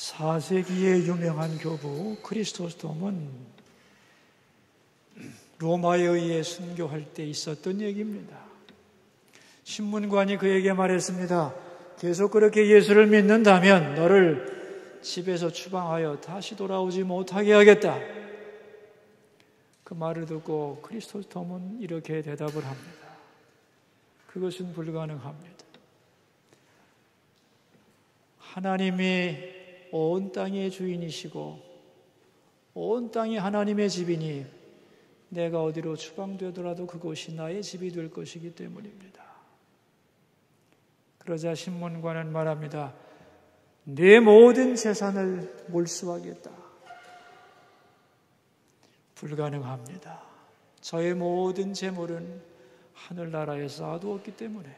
4세기의 유명한 교부 크리스토스톰은 로마에 의해 순교할 때 있었던 얘기입니다. 신문관이 그에게 말했습니다. 계속 그렇게 예수를 믿는다면 너를 집에서 추방하여 다시 돌아오지 못하게 하겠다. 그 말을 듣고 크리스토스톰은 이렇게 대답을 합니다. 그것은 불가능합니다. 하나님이 온 땅의 주인이시고 온 땅이 하나님의 집이니 내가 어디로 추방되더라도 그곳이 나의 집이 될 것이기 때문입니다. 그러자 신문관은 말합니다. 내 모든 재산을 몰수하겠다. 불가능합니다. 저의 모든 재물은 하늘나라에 쌓아두었기 때문에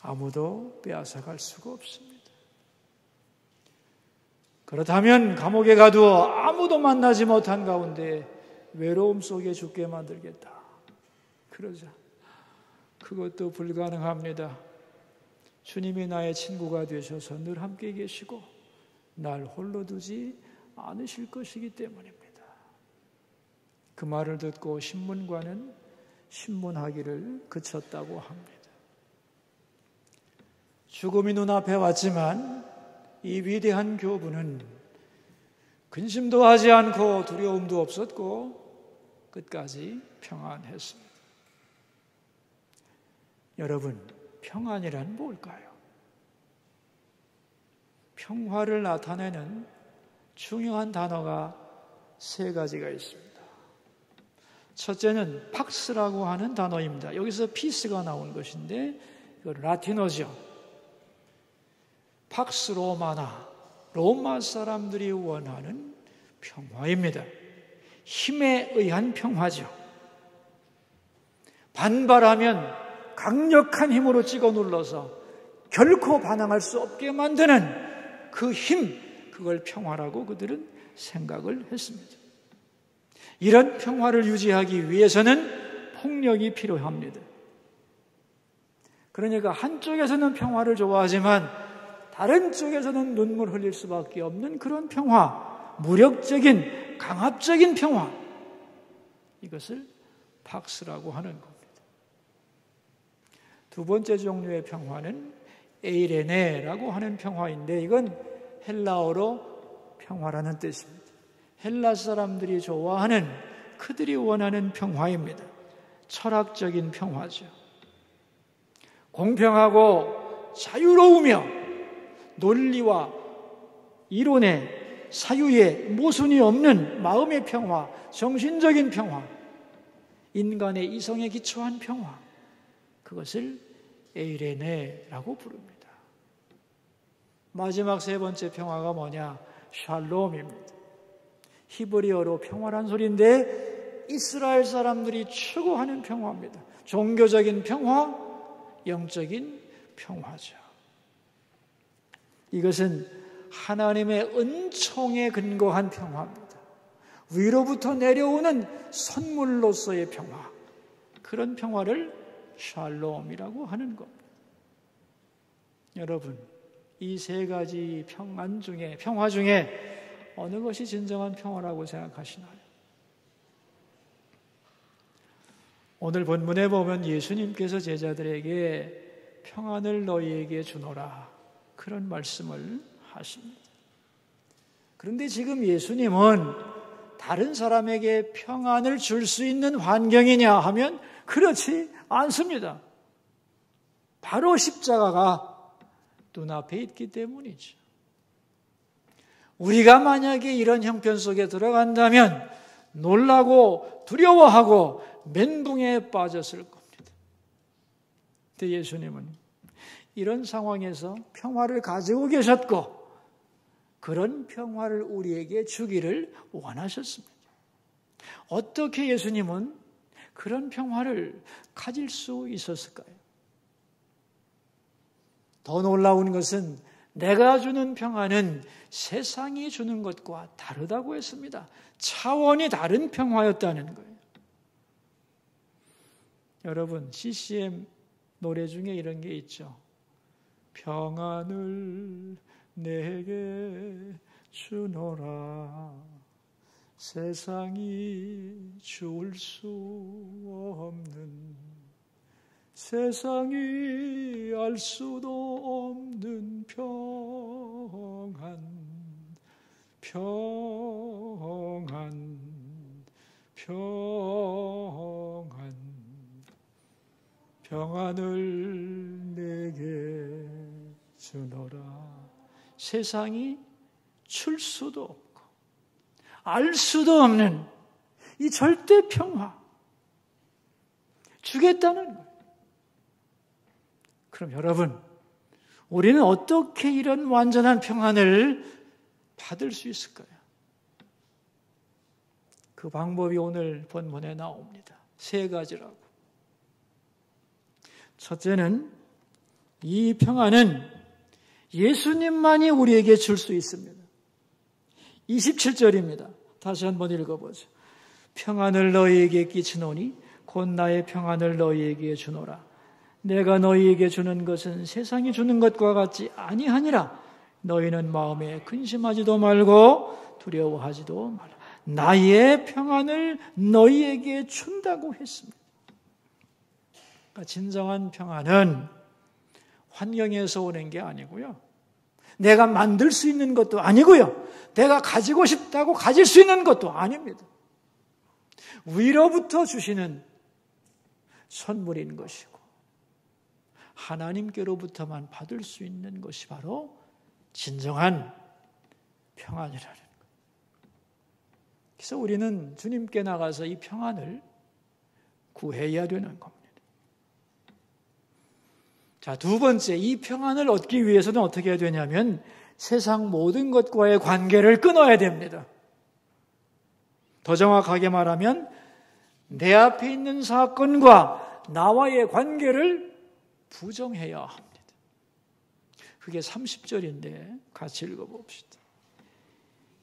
아무도 빼앗아갈 수가 없습니다. 그렇다면 감옥에 가두어 아무도 만나지 못한 가운데 외로움 속에 죽게 만들겠다. 그러자 그것도 불가능합니다. 주님이 나의 친구가 되셔서 늘 함께 계시고 날 홀로 두지 않으실 것이기 때문입니다. 그 말을 듣고 신문관은 신문하기를 그쳤다고 합니다. 죽음이 눈앞에 왔지만 이 위대한 교부는 근심도 하지 않고 두려움도 없었고 끝까지 평안했습니다. 여러분, 평안이란 뭘까요? 평화를 나타내는 중요한 단어가 세 가지가 있습니다. 첫째는 팍스라고 하는 단어입니다. 여기서 피스가 나온 것인데, 이거 라틴어죠. 팍스 로마나 로마 사람들이 원하는 평화입니다. 힘에 의한 평화죠. 반발하면 강력한 힘으로 찍어 눌러서 결코 반항할 수 없게 만드는 그 힘, 그걸 평화라고 그들은 생각을 했습니다. 이런 평화를 유지하기 위해서는 폭력이 필요합니다. 그러니까 한쪽에서는 평화를 좋아하지만 다른 쪽에서는 눈물 흘릴 수밖에 없는 그런 평화, 무력적인, 강압적인 평화. 이것을 박스라고 하는 겁니다. 두 번째 종류의 평화는 에이레네라고 하는 평화인데 이건 헬라어로 평화라는 뜻입니다. 헬라 사람들이 좋아하는 그들이 원하는 평화입니다. 철학적인 평화죠. 공평하고 자유로우며 논리와 이론의 사유에 모순이 없는 마음의 평화, 정신적인 평화, 인간의 이성에 기초한 평화, 그것을 에이레네라고 부릅니다. 마지막 세 번째 평화가 뭐냐? 샬롬입니다. 히브리어로 평화란 소리인데 이스라엘 사람들이 추구하는 평화입니다. 종교적인 평화, 영적인 평화죠. 이것은 하나님의 은총에 근거한 평화입니다. 위로부터 내려오는 선물로서의 평화. 그런 평화를 샬롬이라고 하는 겁니다. 여러분, 이 세 가지 평안 중에, 평화 중에 어느 것이 진정한 평화라고 생각하시나요? 오늘 본문에 보면 예수님께서 제자들에게 평안을 너희에게 주노라. 그런 말씀을 하십니다. 그런데 지금 예수님은 다른 사람에게 평안을 줄 수 있는 환경이냐 하면 그렇지 않습니다. 바로 십자가가 눈앞에 있기 때문이죠. 우리가 만약에 이런 형편 속에 들어간다면 놀라고 두려워하고 멘붕에 빠졌을 겁니다. 근데 예수님은 이런 상황에서 평화를 가지고 계셨고 그런 평화를 우리에게 주기를 원하셨습니다. 어떻게 예수님은 그런 평화를 가질 수 있었을까요? 더 놀라운 것은 내가 주는 평화는 세상이 주는 것과 다르다고 했습니다. 차원이 다른 평화였다는 거예요. 여러분, CCM 노래 중에 이런 게 있죠. 평안을 내게 주노라. 세상이 줄 수 없는 세상이 알 수도 없는 평안 평안 평안. 평안을 내게 주노라 세상이 줄 수도 없고 알 수도 없는 이 절대 평화 주겠다는. 그럼 여러분 우리는 어떻게 이런 완전한 평안을 받을 수 있을까요? 그 방법이 오늘 본문에 나옵니다. 세 가지라고. 첫째는 이 평안은 예수님만이 우리에게 줄 수 있습니다. 27절입니다. 다시 한번 읽어보죠. 평안을 너희에게 끼치노니 곧 나의 평안을 너희에게 주노라. 내가 너희에게 주는 것은 세상이 주는 것과 같지 아니하니라. 너희는 마음에 근심하지도 말고 두려워하지도 말라. 나의 평안을 너희에게 준다고 했습니다. 그러니까 진정한 평안은 환경에서 오는 게 아니고요. 내가 만들 수 있는 것도 아니고요. 내가 가지고 싶다고 가질 수 있는 것도 아닙니다. 위로부터 주시는 선물인 것이고 하나님께로부터만 받을 수 있는 것이 바로 진정한 평안이라는 것. 그래서 우리는 주님께 나가서 이 평안을 구해야 되는 겁니다. 자, 두 번째, 이 평안을 얻기 위해서는 어떻게 해야 되냐면 세상 모든 것과의 관계를 끊어야 됩니다. 더 정확하게 말하면 내 앞에 있는 사건과 나와의 관계를 부정해야 합니다. 그게 30절인데 같이 읽어봅시다.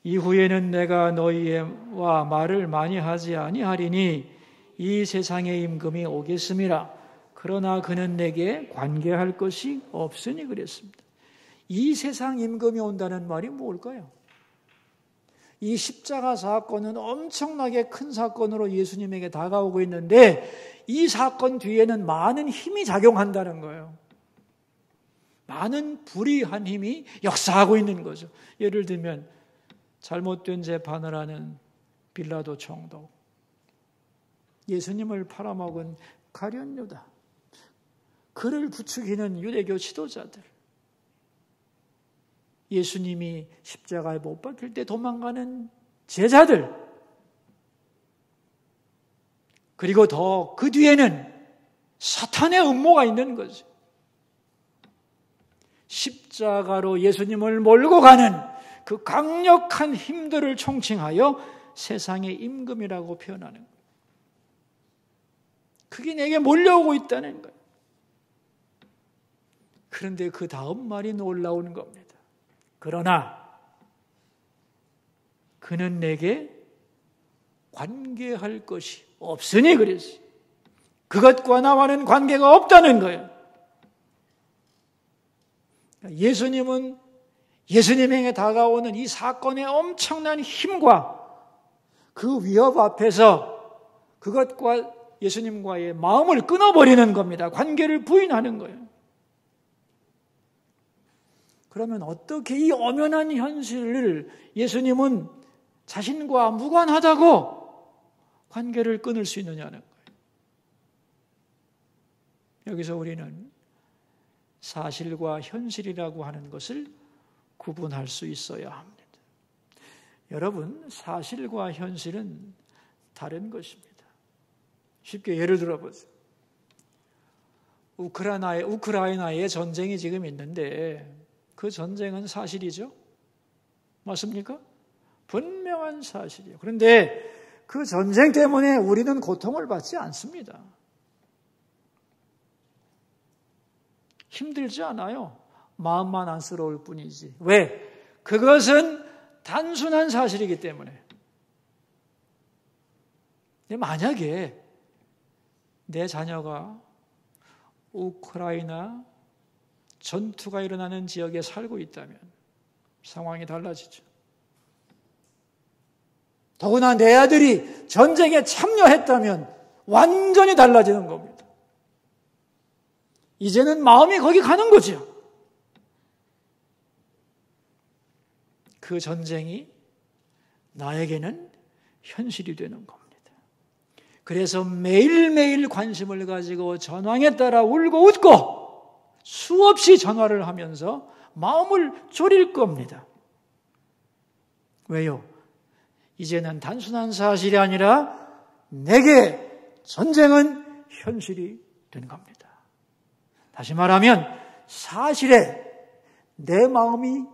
이후에는 내가 너희와 말을 많이 하지 아니하리니 이 세상의 임금이 오겠음이라 그러나 그는 내게 관계할 것이 없으니 그랬습니다. 이 세상 임금이 온다는 말이 뭘까요? 이 십자가 사건은 엄청나게 큰 사건으로 예수님에게 다가오고 있는데 이 사건 뒤에는 많은 힘이 작용한다는 거예요. 많은 불의한 힘이 역사하고 있는 거죠. 예를 들면 잘못된 재판을 하는 빌라도 총독, 예수님을 팔아먹은 가련 유다, 그를 부추기는 유대교 지도자들, 예수님이 십자가에 못 박힐 때 도망가는 제자들, 그리고 더 그 뒤에는 사탄의 음모가 있는 거죠. 십자가로 예수님을 몰고 가는 그 강력한 힘들을 총칭하여 세상의 임금이라고 표현하는 거예요. 그게 내게 몰려오고 있다는 거예요. 그런데 그 다음 말이 놀라운 겁니다. 그러나 그는 내게 관계할 것이 없으니 그랬어요. 그것과 나와는 관계가 없다는 거예요. 예수님은 예수님에게 다가오는 이 사건의 엄청난 힘과 그 위협 앞에서 그것과 예수님과의 마음을 끊어버리는 겁니다. 관계를 부인하는 거예요. 그러면 어떻게 이 엄연한 현실을 예수님은 자신과 무관하다고 관계를 끊을 수 있느냐는 거예요. 여기서 우리는 사실과 현실이라고 하는 것을 구분할 수 있어야 합니다. 여러분, 사실과 현실은 다른 것입니다. 쉽게 예를 들어보세요. 우크라이나에, 우크라이나에 전쟁이 지금 있는데 그 전쟁은 사실이죠? 맞습니까? 분명한 사실이에요. 그런데 그 전쟁 때문에 우리는 고통을 받지 않습니다. 힘들지 않아요. 마음만 안쓰러울 뿐이지. 왜? 그것은 단순한 사실이기 때문에. 만약에 내 자녀가 우크라이나 전투가 일어나는 지역에 살고 있다면 상황이 달라지죠. 더구나 내 아들이 전쟁에 참여했다면 완전히 달라지는 겁니다. 이제는 마음이 거기 가는 거죠. 그 전쟁이 나에게는 현실이 되는 겁니다. 그래서 매일매일 관심을 가지고 전황에 따라 울고 웃고 수없이 전화를 하면서 마음을 졸일 겁니다. 왜요? 이제는 단순한 사실이 아니라 내게 전쟁은 현실이 된 겁니다. 다시 말하면 사실에 내 마음이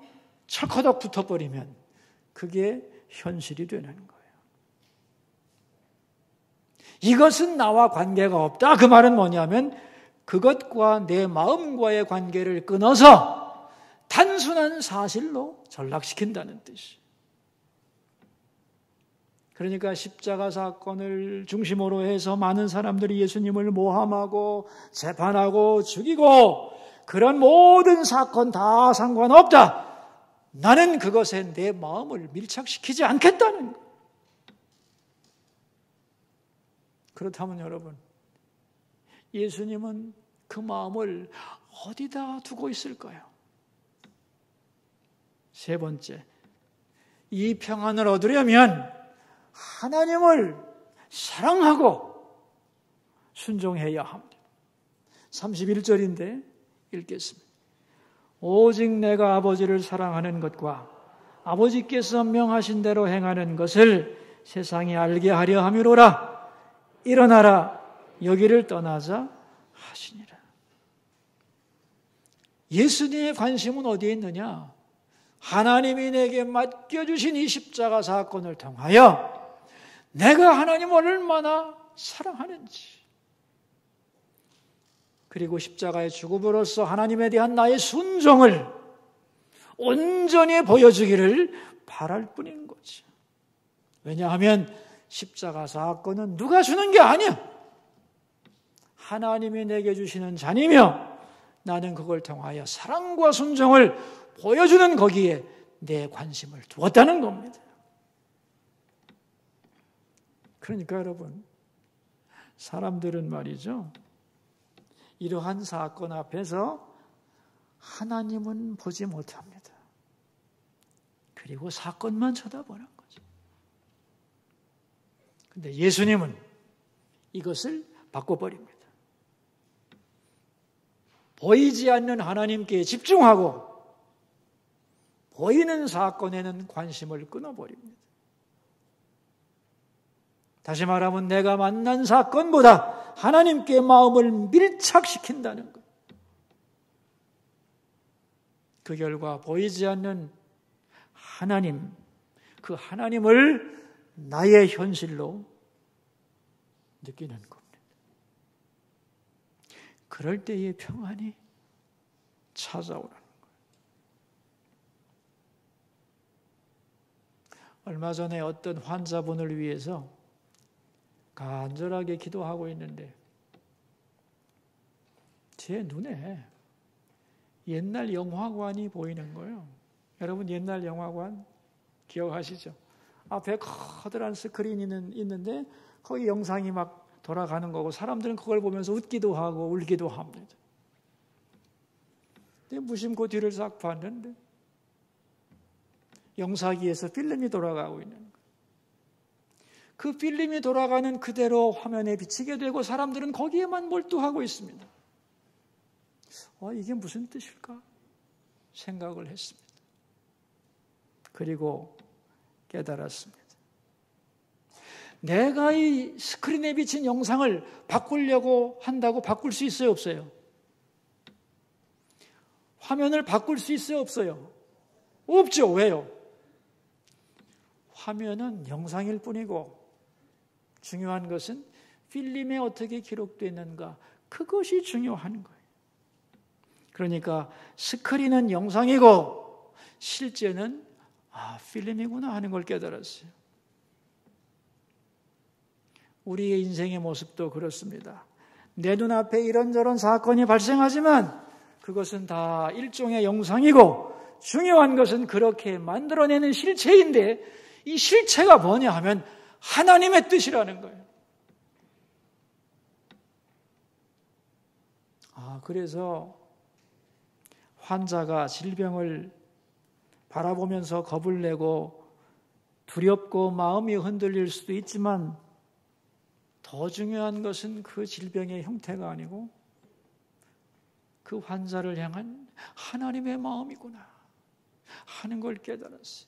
철커덕 붙어버리면 그게 현실이 되는 거예요. 이것은 나와 관계가 없다. 그 말은 뭐냐면 그것과 내 마음과의 관계를 끊어서 단순한 사실로 전락시킨다는 뜻이. 그러니까 십자가 사건을 중심으로 해서 많은 사람들이 예수님을 모함하고 재판하고 죽이고 그런 모든 사건 다 상관없다. 나는 그것에 내 마음을 밀착시키지 않겠다는 거. 그렇다면 여러분, 예수님은 그 마음을 어디다 두고 있을까요? 세 번째, 이 평안을 얻으려면 하나님을 사랑하고 순종해야 합니다. 31절인데 읽겠습니다. 오직 내가 아버지를 사랑하는 것과 아버지께서 명하신 대로 행하는 것을 세상이 알게 하려 함이로라. 일어나라 여기를 떠나자 하시니라. 예수님의 관심은 어디에 있느냐? 하나님이 내게 맡겨주신 이 십자가 사건을 통하여 내가 하나님을 얼마나 사랑하는지, 그리고 십자가의 죽음으로써 하나님에 대한 나의 순종을 온전히 보여주기를 바랄 뿐인 거지. 왜냐하면 십자가 사건은 누가 주는 게 아니야. 하나님이 내게 주시는 잔이며 나는 그걸 통하여 사랑과 순종을 보여주는 거기에 내 관심을 두었다는 겁니다. 그러니까 여러분, 사람들은 말이죠. 이러한 사건 앞에서 하나님은 보지 못합니다. 그리고 사건만 쳐다보는 근데 예수님은 이것을 바꿔버립니다. 보이지 않는 하나님께 집중하고 보이는 사건에는 관심을 끊어버립니다. 다시 말하면 내가 만난 사건보다 하나님께 마음을 밀착시킨다는 것. 그 결과 보이지 않는 하나님, 그 하나님을 나의 현실로 느끼는 겁니다. 그럴 때의 평안이 찾아오는 거예요. 얼마 전에 어떤 환자분을 위해서 간절하게 기도하고 있는데 제 눈에 옛날 영화관이 보이는 거예요. 여러분 옛날 영화관 기억하시죠? 앞에 커다란 스크린이 있는데 거기 영상이 막 돌아가는 거고 사람들은 그걸 보면서 웃기도 하고 울기도 합니다. 근데 무심코 뒤를 싹 봤는데 영사기에서 필름이 돌아가고 있는. 그 필름이 돌아가는 그대로 화면에 비치게 되고 사람들은 거기에만 몰두하고 있습니다. 어, 이게 무슨 뜻일까? 생각을 했습니다. 그리고 깨달았습니다. 내가 이 스크린에 비친 영상을 바꾸려고 한다고 바꿀 수 있어요, 없어요? 화면을 바꿀 수 있어요, 없어요? 없죠. 왜요? 화면은 영상일 뿐이고 중요한 것은 필름에 어떻게 기록되는가 그것이 중요한 거예요. 그러니까 스크린은 영상이고 실제는 아, 필름이구나 하는 걸 깨달았어요. 우리의 인생의 모습도 그렇습니다. 내 눈앞에 이런저런 사건이 발생하지만 그것은 다 일종의 영상이고 중요한 것은 그렇게 만들어내는 실체인데 이 실체가 뭐냐 하면 하나님의 뜻이라는 거예요. 아, 그래서 환자가 질병을 바라보면서 겁을 내고 두렵고 마음이 흔들릴 수도 있지만 더 중요한 것은 그 질병의 형태가 아니고 그 환자를 향한 하나님의 마음이구나 하는 걸 깨달았어요.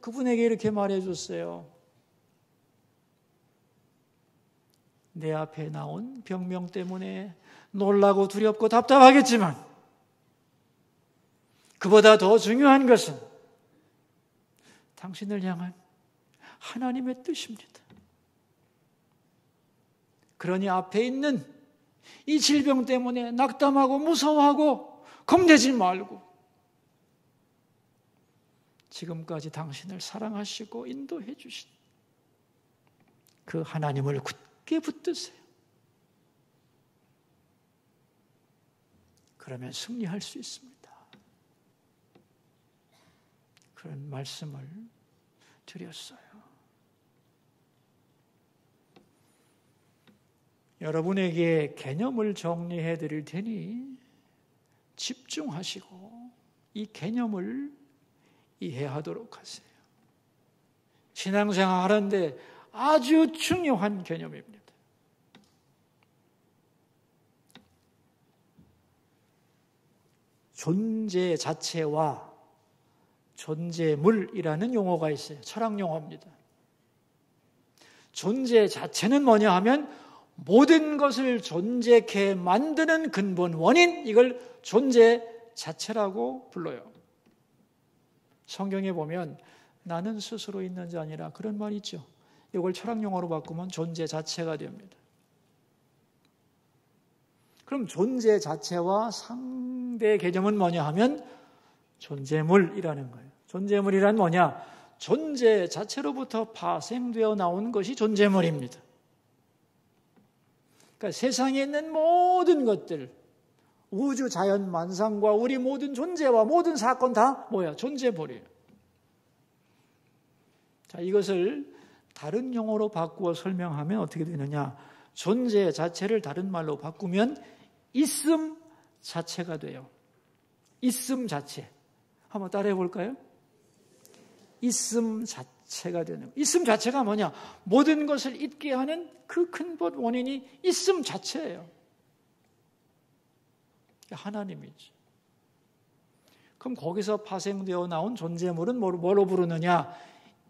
그분에게 이렇게 말해 줬어요. 내 앞에 나온 병명 때문에 놀라고 두렵고 답답하겠지만 그보다 더 중요한 것은 당신을 향한 하나님의 뜻입니다. 그러니 앞에 있는 이 질병 때문에 낙담하고 무서워하고 겁내지 말고 지금까지 당신을 사랑하시고 인도해 주신 그 하나님을 굳게 붙드세요. 그러면 승리할 수 있습니다. 그런 말씀을 드렸어요. 여러분에게 개념을 정리해 드릴 테니 집중하시고 이 개념을 이해하도록 하세요. 신앙생활 하는데 아주 중요한 개념입니다. 존재 자체와 존재물이라는 용어가 있어요. 철학 용어입니다. 존재 자체는 뭐냐 하면 모든 것을 존재케 만드는 근본 원인 이걸 존재 자체라고 불러요. 성경에 보면 나는 스스로 있는 자 아니라 그런 말이 있죠. 이걸 철학 용어로 바꾸면 존재 자체가 됩니다. 그럼 존재 자체와 상대 개념은 뭐냐 하면 존재물이라는 거예요. 존재물이란 뭐냐? 존재 자체로부터 파생되어 나온 것이 존재물입니다. 그러니까 세상에 있는 모든 것들, 우주 자연 만상과 우리 모든 존재와 모든 사건 다 뭐야? 존재물이에요. 자, 이것을 다른 용어로 바꾸어 설명하면 어떻게 되느냐? 존재 자체를 다른 말로 바꾸면 있음 자체가 돼요. 있음 자체. 한번 따라해 볼까요? 있음 자체 가 되는 거. 있음 자체가 뭐냐? 모든 것을 있게 하는 그 근본 원인이 있음 자체예요. 하나님이지. 그럼 거기서 파생되어 나온 존재물은 뭐로 부르느냐?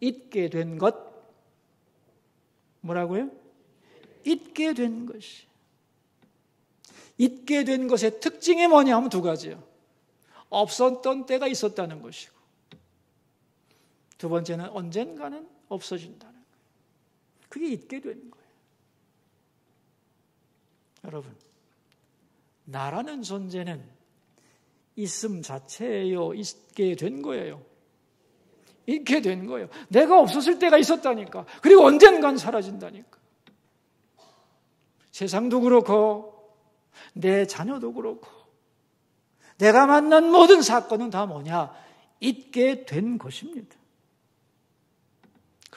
있게 된 것. 뭐라고요? 있게 된 것이. 있게 된 것의 특징이 뭐냐 하면 두 가지요. 없었던 때가 있었다는 것이고, 두 번째는 언젠가는 없어진다는 거예요. 그게 있게 된 거예요. 여러분, 나라는 존재는 있음 자체예요. 있게 된 거예요. 있게 된 거예요. 내가 없었을 때가 있었다니까. 그리고 언젠간 사라진다니까. 세상도 그렇고, 내 자녀도 그렇고, 내가 만난 모든 사건은 다 뭐냐? 있게 된 것입니다.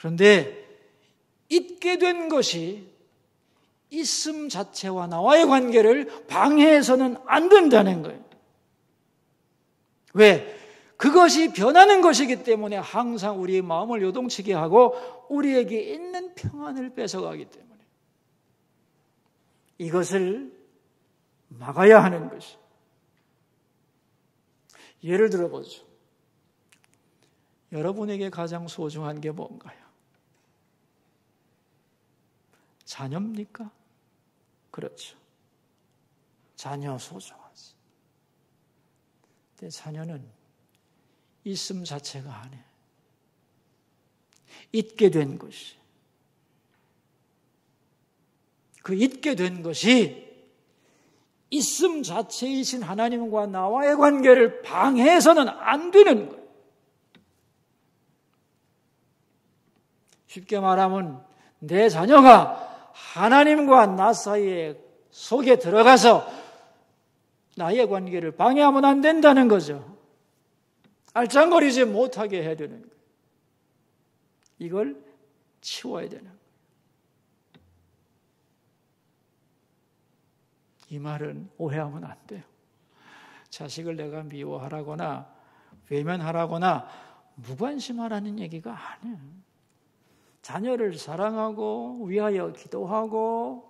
그런데 있게 된 것이 있음 자체와 나와의 관계를 방해해서는 안 된다는 거예요. 왜? 그것이 변하는 것이기 때문에 항상 우리의 마음을 요동치게 하고 우리에게 있는 평안을 뺏어가기 때문에 이것을 막아야 하는 것이. 예를 들어보죠. 여러분에게 가장 소중한 게 뭔가요? 자녀입니까? 그렇죠. 자녀 소중하지. 근데 자녀는 있음 자체가 아니에요. 있게 된 것이. 그 있게 된 것이 있음 자체이신 하나님과 나와의 관계를 방해해서는 안 되는 거예요. 쉽게 말하면 내 자녀가 하나님과 나 사이에 속에 들어가서 나의 관계를 방해하면 안 된다는 거죠. 알짱거리지 못하게 해야 되는 거예요. 이걸 치워야 되는 거예요. 이 말은 오해하면 안 돼요. 자식을 내가 미워하라거나 외면하라거나 무관심하라는 얘기가 아니에요. 자녀를 사랑하고 위하여 기도하고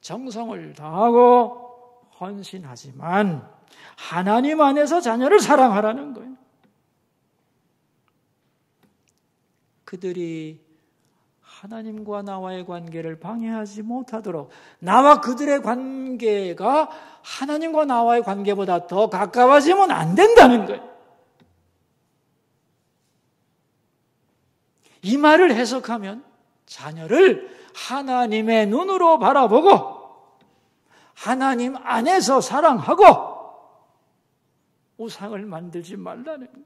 정성을 다하고 헌신하지만 하나님 안에서 자녀를 사랑하라는 거예요. 그들이 하나님과 나와의 관계를 방해하지 못하도록 나와 그들의 관계가 하나님과 나와의 관계보다 더 가까워지면 안 된다는 거예요. 이 말을 해석하면 자녀를 하나님의 눈으로 바라보고 하나님 안에서 사랑하고 우상을 만들지 말라는 거예요.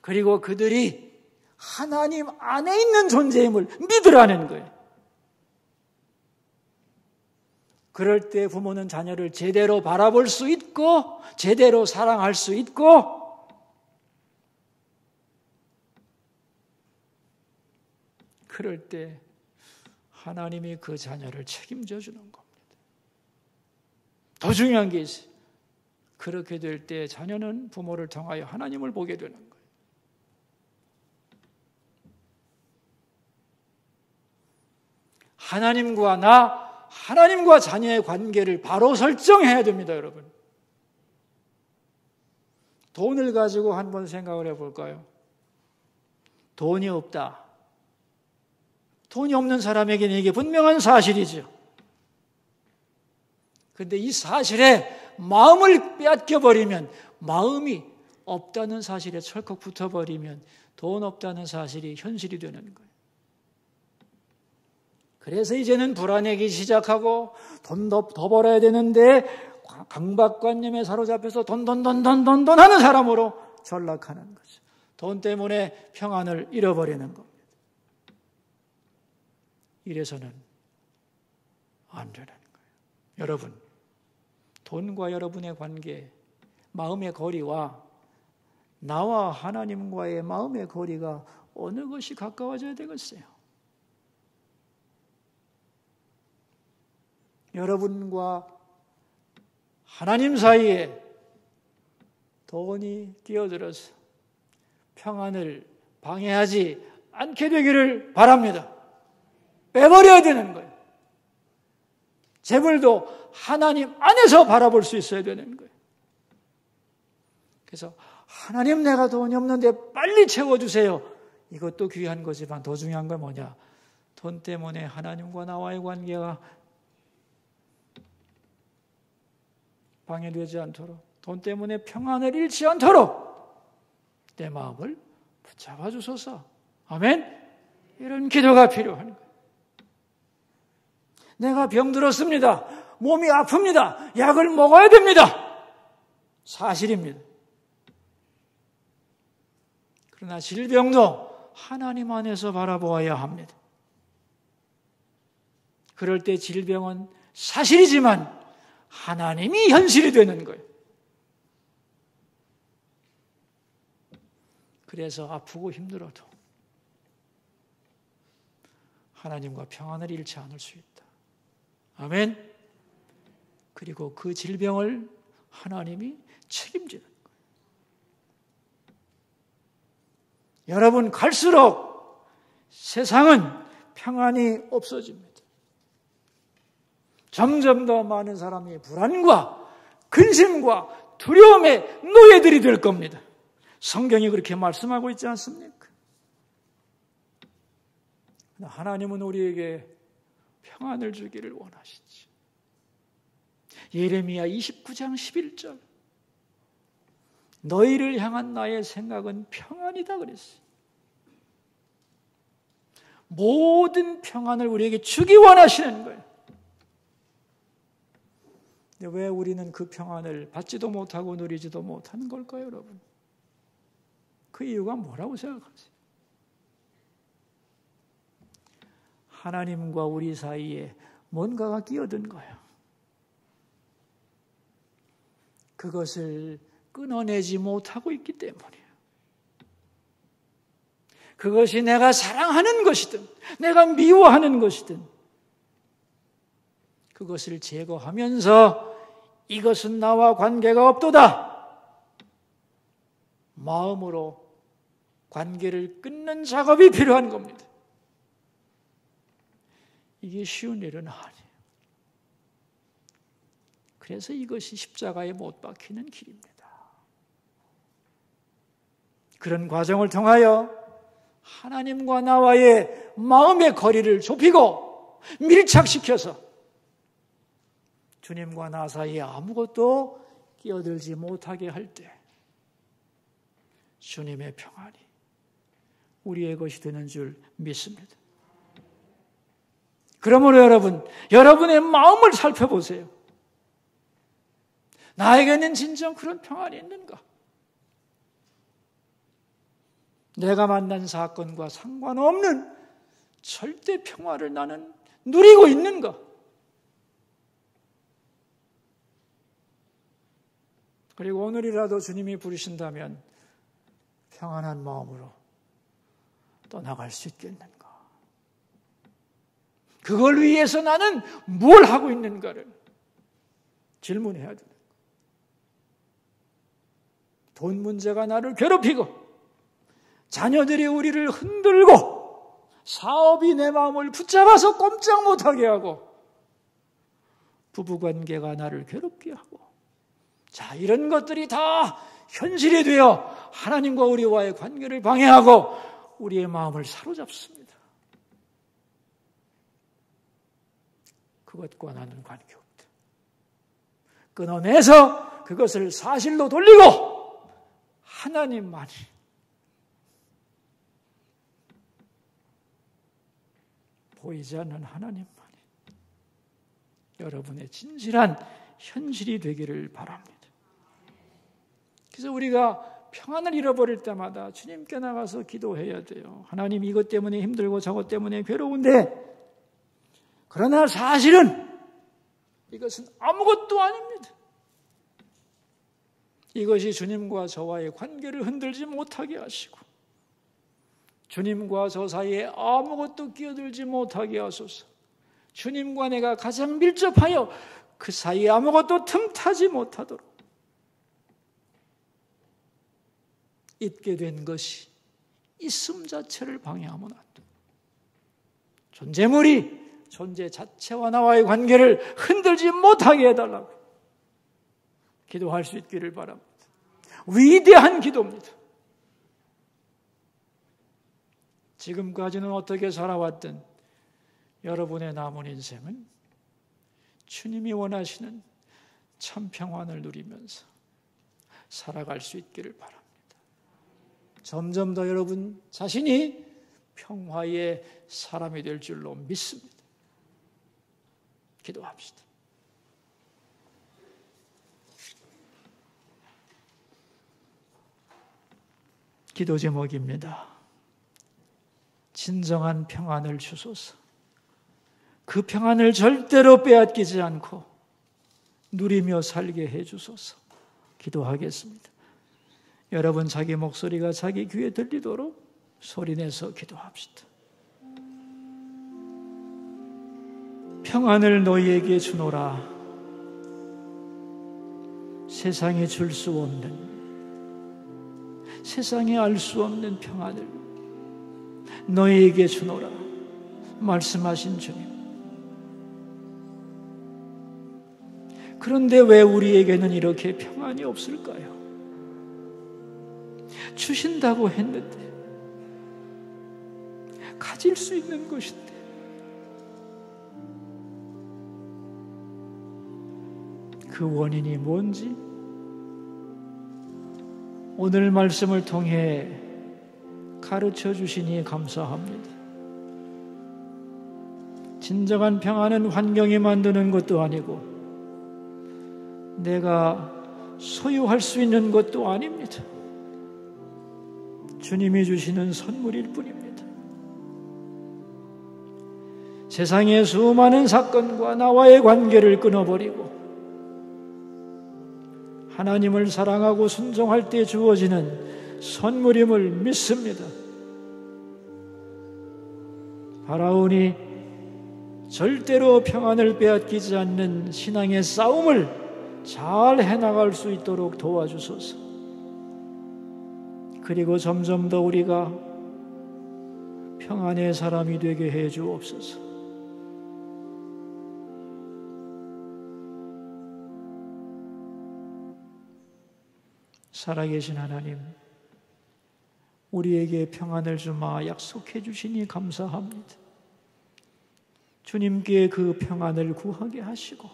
그리고 그들이 하나님 안에 있는 존재임을 믿으라는 거예요. 그럴 때 부모는 자녀를 제대로 바라볼 수 있고, 제대로 사랑할 수 있고, 그럴 때 하나님이 그 자녀를 책임져 주는 겁니다. 더 중요한 게 있어요. 그렇게 될 때 자녀는 부모를 통하여 하나님을 보게 되는 거예요. 하나님과 나, 하나님과 자녀의 관계를 바로 설정해야 됩니다, 여러분. 돈을 가지고 한번 생각을 해볼까요? 돈이 없다. 돈이 없는 사람에게는 이게 분명한 사실이죠. 근데 이 사실에 마음을 빼앗겨버리면 마음이 없다는 사실에 철컥 붙어버리면 돈 없다는 사실이 현실이 되는 거예요. 그래서 이제는 불안해기 시작하고 돈더 더 벌어야 되는데 강박관념에 사로잡혀서 돈, 돈, 돈, 돈, 돈, 돈 하는 사람으로 전락하는 거죠. 돈 때문에 평안을 잃어버리는 겁니다. 이래서는 안 되는 거예요. 여러분, 돈과 여러분의 관계, 마음의 거리와 나와 하나님과의 마음의 거리가 어느 것이 가까워져야 되겠어요? 여러분과 하나님 사이에 돈이 끼어들어서 평안을 방해하지 않게 되기를 바랍니다. 빼버려야 되는 거예요. 재물도 하나님 안에서 바라볼 수 있어야 되는 거예요. 그래서 하나님 내가 돈이 없는데 빨리 채워주세요. 이것도 귀한 거지만 더 중요한 건 뭐냐? 돈 때문에 하나님과 나와의 관계가 방해되지 않도록 돈 때문에 평안을 잃지 않도록 내 마음을 붙잡아 주소서. 아멘. 이런 기도가 필요한 거예요. 내가 병들었습니다. 몸이 아픕니다. 약을 먹어야 됩니다. 사실입니다. 그러나 질병도 하나님 안에서 바라보아야 합니다. 그럴 때 질병은 사실이지만 하나님이 현실이 되는 거예요. 그래서 아프고 힘들어도 하나님과 평안을 잃지 않을 수 있다. 아멘. 그리고 그 질병을 하나님이 책임지는 거예요. 여러분, 갈수록 세상은 평안이 없어집니다. 점점 더 많은 사람이 불안과 근심과 두려움의 노예들이 될 겁니다. 성경이 그렇게 말씀하고 있지 않습니까? 하나님은 우리에게 평안을 주기를 원하시지. 예레미야 29장 11절. 너희를 향한 나의 생각은 평안이다 그랬어요. 모든 평안을 우리에게 주기 원하시는 거예요. 근데 왜 우리는 그 평안을 받지도 못하고 누리지도 못하는 걸까요, 여러분? 그 이유가 뭐라고 생각하세요? 하나님과 우리 사이에 뭔가가 끼어든 거예요. 그것을 끊어내지 못하고 있기 때문이에요. 그것이 내가 사랑하는 것이든 내가 미워하는 것이든 그것을 제거하면서 이것은 나와 관계가 없도다. 마음으로 관계를 끊는 작업이 필요한 겁니다. 이게 쉬운 일은 아니에요. 그래서 이것이 십자가에 못 박히는 길입니다. 그런 과정을 통하여 하나님과 나와의 마음의 거리를 좁히고 밀착시켜서 주님과 나 사이에 아무것도 끼어들지 못하게 할 때 주님의 평안이 우리의 것이 되는 줄 믿습니다. 그러므로 여러분, 여러분의 마음을 살펴보세요. 나에게는 진정 그런 평안이 있는가? 내가 만난 사건과 상관없는 절대 평화를 나는 누리고 있는가? 그리고 오늘이라도 주님이 부르신다면 평안한 마음으로 떠나갈 수 있겠는가? 그걸 위해서 나는 뭘 하고 있는가를 질문해야 되는 돈 문제가 나를 괴롭히고 자녀들이 우리를 흔들고 사업이 내 마음을 붙잡아서 꼼짝 못하게 하고 부부관계가 나를 괴롭게 하고 자 이런 것들이 다 현실이 되어 하나님과 우리와의 관계를 방해하고 우리의 마음을 사로잡습니다. 그것과 나는 관계없다. 끊어내서 그것을 사실로 돌리고 하나님만이 보이지 않는 하나님만이 여러분의 진실한 현실이 되기를 바랍니다. 그래서 우리가 평안을 잃어버릴 때마다 주님께 나가서 기도해야 돼요. 하나님 이것 때문에 힘들고 저것 때문에 괴로운데 그러나 사실은 이것은 아무것도 아닙니다. 이것이 주님과 저와의 관계를 흔들지 못하게 하시고 주님과 저 사이에 아무것도 끼어들지 못하게 하소서. 주님과 내가 가장 밀접하여 그 사이에 아무것도 틈타지 못하도록 있게 된 것이 있음 자체를 방해하면 안 돼. 존재물이 존재 자체와 나와의 관계를 흔들지 못하게 해달라고 기도할 수 있기를 바랍니다. 위대한 기도입니다. 지금까지는 어떻게 살아왔든 여러분의 남은 인생은 주님이 원하시는 참 평안을 누리면서 살아갈 수 있기를 바랍니다. 점점 더 여러분 자신이 평화의 사람이 될 줄로 믿습니다. 기도합시다. 기도 제목입니다. 진정한 평안을 주소서. 그 평안을 절대로 빼앗기지 않고 누리며 살게 해 주소서. 기도하겠습니다. 여러분 자기 목소리가 자기 귀에 들리도록 소리내서 기도합시다. 평안을 너희에게 주노라. 세상에 줄 수 없는, 세상에 알 수 없는 평안을 너희에게 주노라. 말씀하신 주님. 그런데 왜 우리에게는 이렇게 평안이 없을까요? 주신다고 했는데, 가질 수 있는 것인데, 그 원인이 뭔지, 오늘 말씀을 통해 가르쳐 주시니 감사합니다. 진정한 평안은 환경이 만드는 것도 아니고, 내가 소유할 수 있는 것도 아닙니다. 주님이 주시는 선물일 뿐입니다. 세상의 수많은 사건과 나와의 관계를 끊어버리고 하나님을 사랑하고 순종할 때 주어지는 선물임을 믿습니다. 바라오니 절대로 평안을 빼앗기지 않는 신앙의 싸움을 잘 해나갈 수 있도록 도와주소서. 그리고 점점 더 우리가 평안의 사람이 되게 해 주옵소서. 살아계신 하나님, 우리에게 평안을 주마 약속해 주시니 감사합니다. 주님께 그 평안을 구하게 하시고,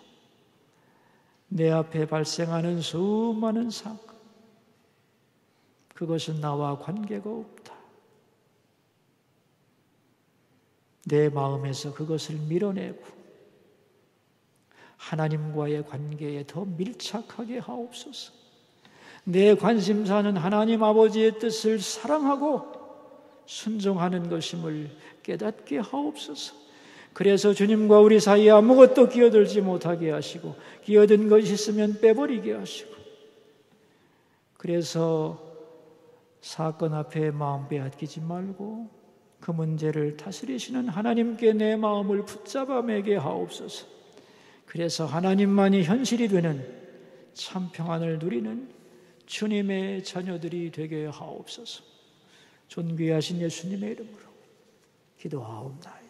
내 앞에 발생하는 수많은 사건, 그것은 나와 관계가 없다. 내 마음에서 그것을 밀어내고, 하나님과의 관계에 더 밀착하게 하옵소서. 내 관심사는 하나님 아버지의 뜻을 사랑하고 순종하는 것임을 깨닫게 하옵소서. 그래서 주님과 우리 사이에 아무것도 끼어들지 못하게 하시고 끼어든 것이 있으면 빼버리게 하시고 그래서 사건 앞에 마음 빼앗기지 말고 그 문제를 다스리시는 하나님께 내 마음을 붙잡아 매게 하옵소서. 그래서 하나님만이 현실이 되는 참 평안을 누리는 주님의 자녀들이 되게 하옵소서. 존귀하신 예수님의 이름으로 기도하옵나요.